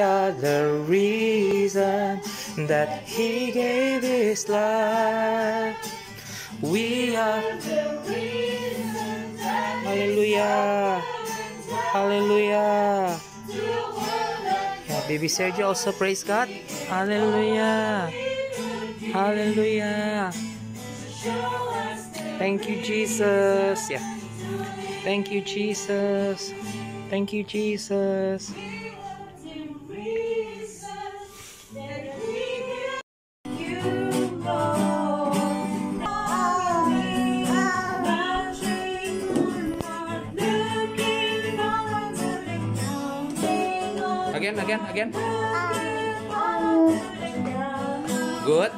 are the reason that He gave His life. We are. the Hallelujah. Hallelujah. Yeah, baby Sergio also praise God. Hallelujah. Hallelujah. Thank you, Jesus. Yeah. Thank you, Jesus. Thank you, Jesus. Again, again, again. Good.